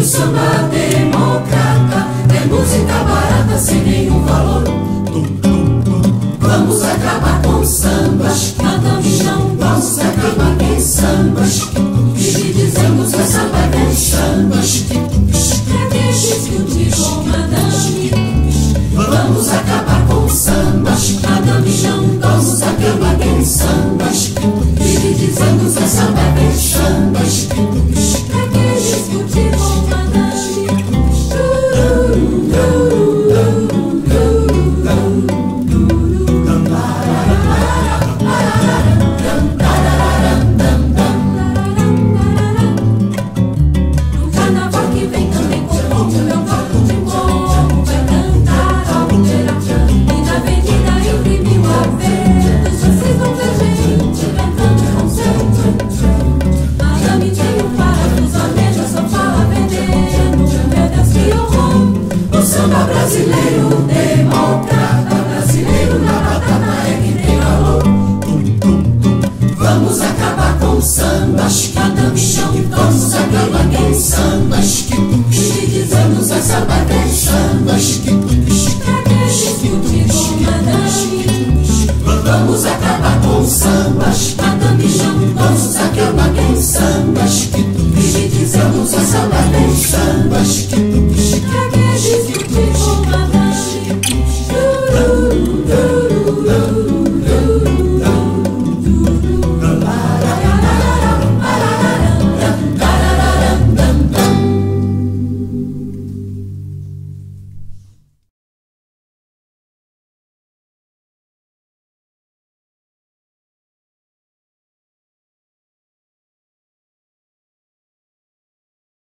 o samba democrata é música barata sem nenhum valor. Vamos acabar com sambas brasileiro democrata, brasileiro na batata é que tem valor. Vamos acabar com sambas que e chão, vamos acabar com sambas que chiquizamos a sabata em sambas que Vamos acabar com sambas, madame chão, vamos acabar com sambas que chiquizamos a sabata em sambas que